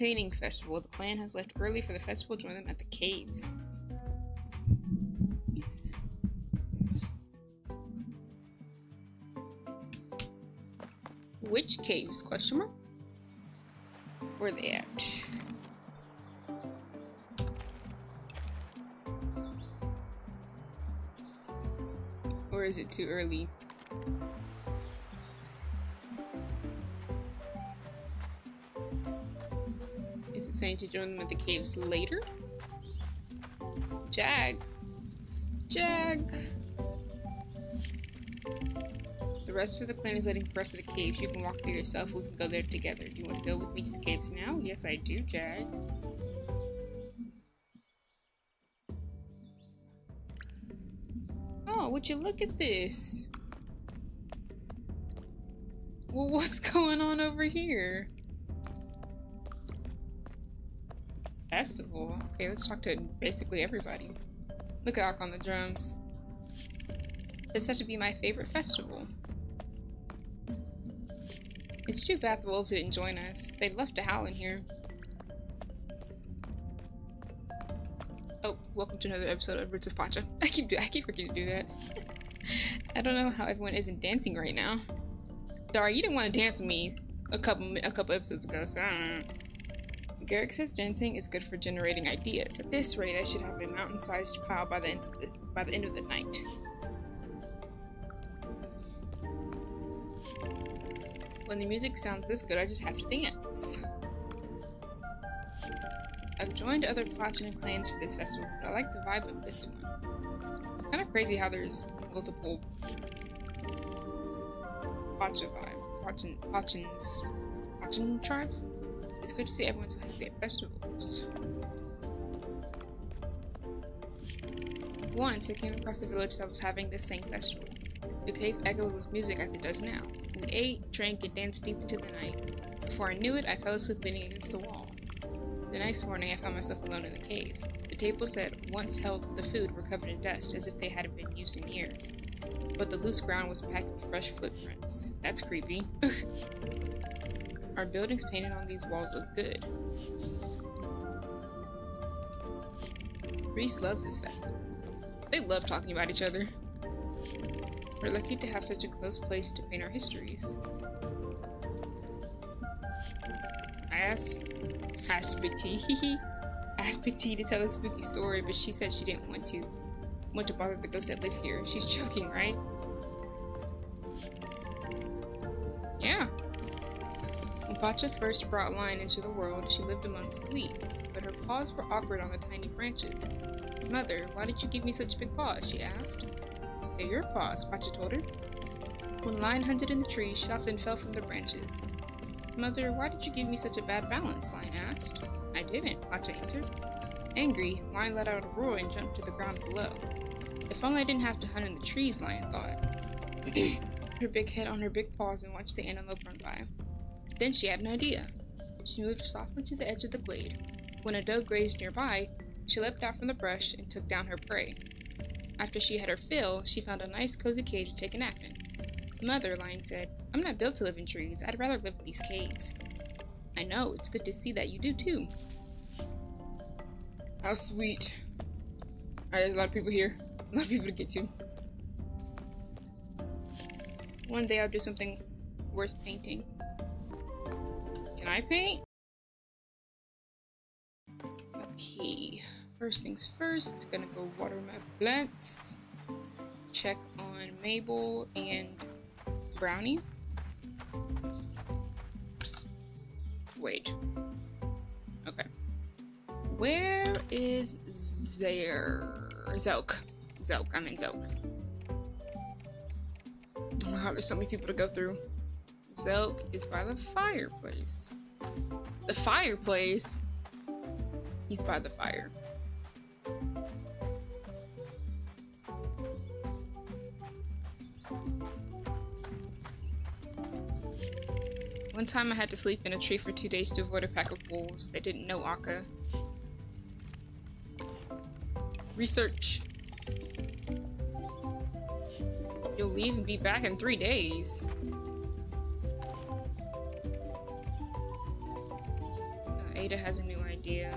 painting festival. The clan has left early for the festival. Join them at the caves. Which caves? Question mark. Where they at? Or is it too early? Saying to join them at the caves later? Jag. Jag. The rest of the clan is heading for rest of the caves. You can walk through yourself. We can go there together. Do you want to go with me to the caves now? Yes, I do, Jag. Oh, would you look at this? Well, what's going on over here? Festival? Okay, let's talk to basically everybody. Look at Ark on the drums. This has to be my favorite festival. It's too bad the wolves didn't join us. They'd love to howl in here. Oh, welcome to another episode of Roots of Pacha. I keep do I keep forgetting to do that. I don't know how everyone isn't dancing right now. Dara, you didn't want to dance with me a couple a couple episodes ago, so Garrick says dancing is good for generating ideas. At this rate, I should have a mountain-sized pile by the end of the, by the end of the night. When the music sounds this good, I just have to dance. I've joined other Pachin clans for this festival, but I like the vibe of this one. Kind of crazy how there's multiple Pacha vibe, Pachin, Pachins, Pachin tribes. It's good to see everyone so happy at festivals. Once I came across a village that was having the same festival. The cave echoed with music as it does now. We ate, drank, and danced deep into the night. Before I knew it, I fell asleep leaning against the wall. The next morning, I found myself alone in the cave. The tables that once held the food were covered in dust, as if they hadn't been used in years. But the loose ground was packed with fresh footprints. That's creepy. Our buildings painted on these walls look good. Reese loves this festival. They love talking about each other. We're lucky to have such a close place to paint our histories. I asked, asked Big T, asked Big T to tell a spooky story, but she said she didn't want to, want to bother the ghosts that live here. She's joking, right? Yeah. Pacha first brought Lion into the world, she lived amongst the weeds, but her paws were awkward on the tiny branches. Mother, why did you give me such big paws? she asked. They're your paws, Pacha told her. When Lion hunted in the trees, she often fell from the branches. Mother, why did you give me such a bad balance? Lion asked. I didn't, Pacha answered. Angry, Lion let out a roar and jumped to the ground below. If only I didn't have to hunt in the trees, Lion thought. her big head on her big paws and watched the antelope run by. Then she had an idea. She moved softly to the edge of the glade. When a doe grazed nearby, she leapt out from the brush and took down her prey. After she had her fill, she found a nice cozy cave to take a nap in. Mother, Lion said, I'm not built to live in trees. I'd rather live in these caves. I know, it's good to see that you do too. How sweet. Alright, there's a lot of people here. A lot of people to get to. One day I'll do something worth painting. Can I paint? Okay, first things first, gonna go water my plants. Check on Mabel and Brownie. Oops. Wait. Okay. Where is Zaire? Zelk. Zelk, I'm in Zelk. Oh my god, there's so many people to go through. Zelk is by the fireplace. The fireplace? He's by the fire. One time I had to sleep in a tree for two days to avoid a pack of wolves. They didn't know Akka. Research. You'll leave and be back in three days. Ada has a new idea.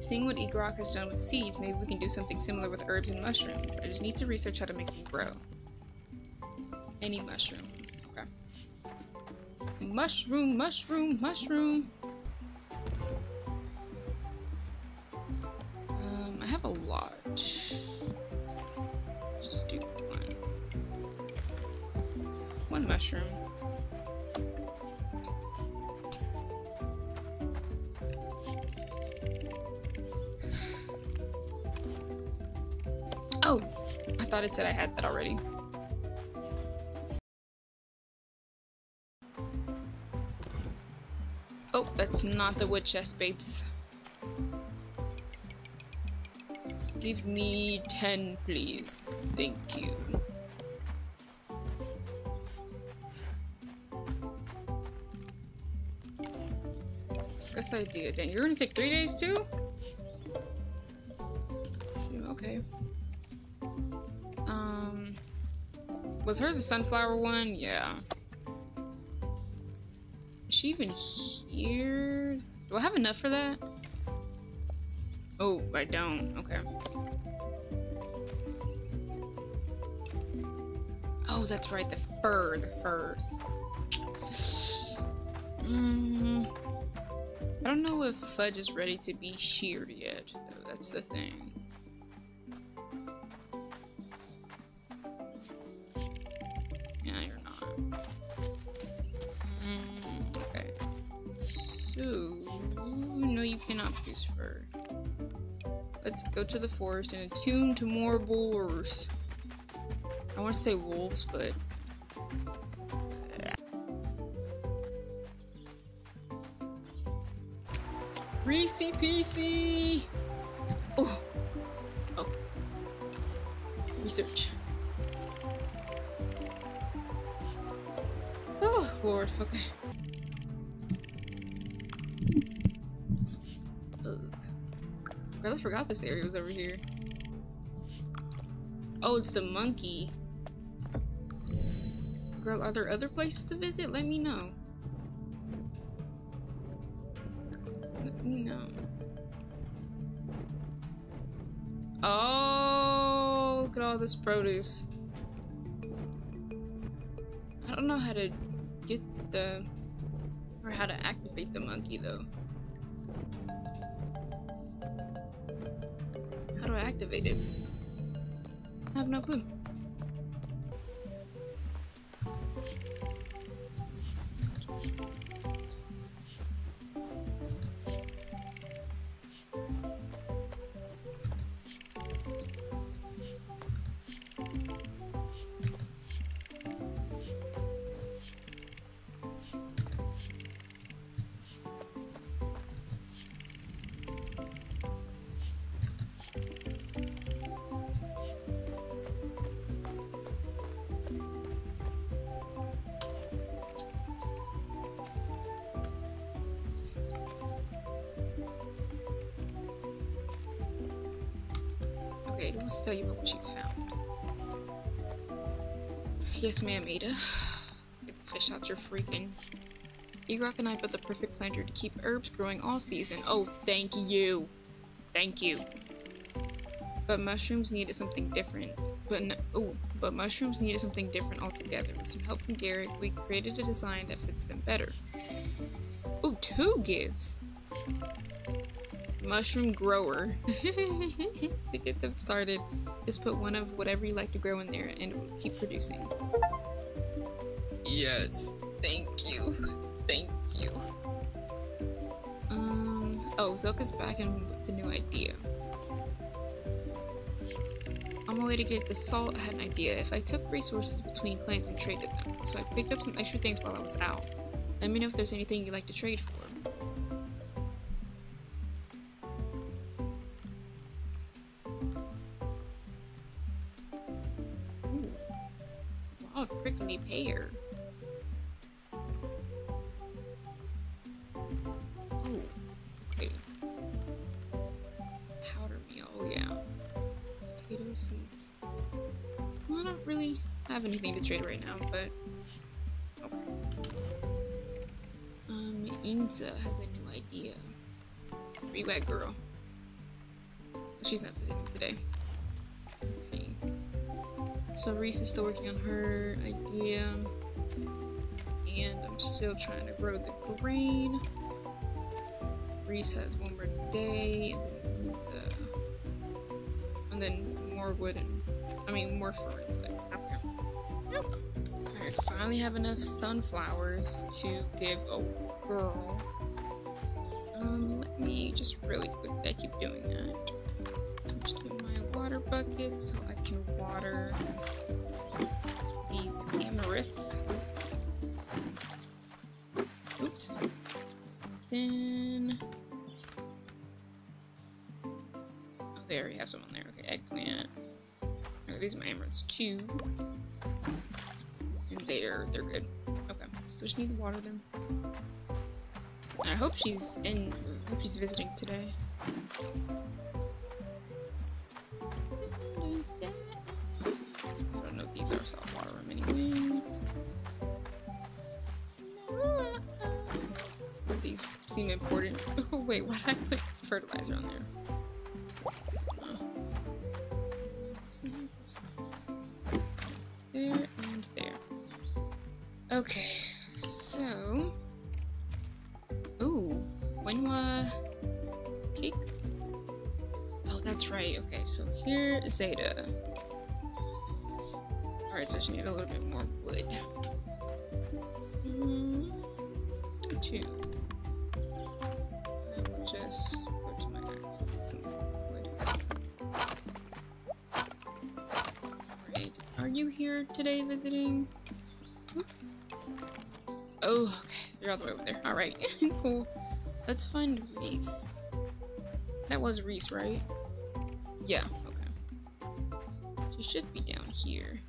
Seeing what Igorok has done with seeds, maybe we can do something similar with herbs and mushrooms. I just need to research how to make them grow. Any mushroom. Okay. Mushroom, mushroom, mushroom. Um, I have a lot. Just do one. One mushroom. I thought it said I had that already. Oh, that's not the wood chest, babes. Give me 10, please. Thank you. Discuss idea. Dan, you're gonna take three days too? Was her the sunflower one? Yeah. Is she even here? Do I have enough for that? Oh, I don't. Okay. Oh, that's right. The fur. The furs. Mm, I don't know if Fudge is ready to be sheared yet, though. That's the thing. Produce fur. Let's go to the forest and attune to more boars. I want to say wolves, but. Reese PC! Oh! Oh. Research. Oh, Lord, okay. I forgot this area was over here. Oh, it's the monkey. Girl, are there other places to visit? Let me know. Let me know. Oh, look at all this produce. I don't know how to get the... or how to activate the monkey, though. How do I activate it? I have no clue. Okay, wants to tell you about what she's found? Yes, ma'am, Ada. Get the fish out your freaking. Igorok and I built the perfect planter to keep herbs growing all season. Oh, thank you. Thank you. But mushrooms needed something different. But no, oh, but mushrooms needed something different altogether. With some help from Garrett, we created a design that fits them better. Oh, two gives. Mushroom grower. to get them started, just put one of whatever you like to grow in there and it will keep producing. Yes, thank you. Thank you. Um, oh, Zoka's back and with the new idea. On my way to get the salt, I had an idea. If I took resources between clans and traded them, so I picked up some extra things while I was out. Let me know if there's anything you'd like to trade for. Well, I don't really have anything to trade right now, but okay. Um, Inza has a new idea. You at, girl? She's not visiting today. Okay. So Reese is still working on her idea. And I'm still trying to grow the grain. Reese has one more day, and then, and then more wood and I mean more. Okay. Yep. I finally have enough sunflowers to give a girl. Um, let me just really quick. I keep doing that. I'm just doing my water bucket so I can water these amaryllis. Oops. Then. There, we have someone there. Okay, eggplant. Okay, these are my amaryllis too. And they're they're good. Okay, so just need to water them. I hope she's in. I hope she's visiting today. I don't know if these are saltwater or mini wings. These seem important. Oh wait, why did I put fertilizer on? There Okay, so. Ooh, Wenwa cake? Oh, that's right. Okay, so here is Zeta. Alright, so I need a little bit more wood. Mm, two. Just go to my axe and get some wood. Alright, are you here today visiting? Oops. Oh, okay. You're all the way over there. Alright, cool. Let's find Reese. That was Reese, right? Yeah, okay. She should be down here.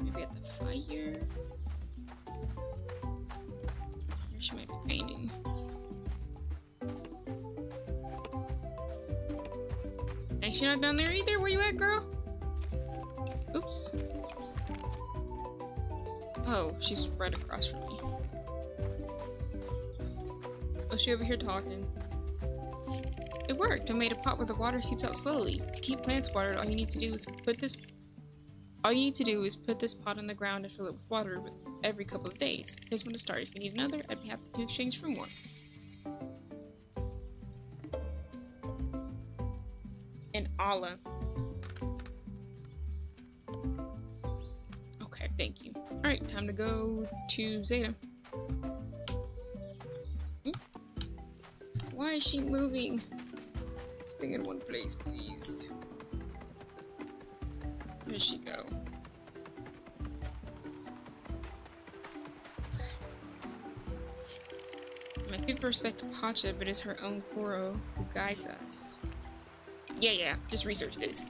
Maybe at the fire? She might be painting. And she not down there either? Where you at, girl? Oops. Oh, she's right across from me. Oh, she over here talking. It worked. I made a pot where the water seeps out slowly. To keep plants watered, all you need to do is put this. All you need to do is put this pot on the ground and fill it with water with every couple of days. Here's one to start. If you need another, I'd be happy to exchange for more. And Allah. Okay, thank you. Alright, time to go to Zeta. Why is she moving? Stay in one place, please. Where she go? My people respect Pacha, but it's her own Koro who guides us. Yeah, yeah, just research this.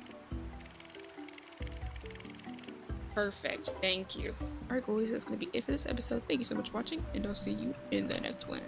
Perfect, thank you. Alright, guys, that's gonna be it for this episode. Thank you so much for watching, and I'll see you in the next one.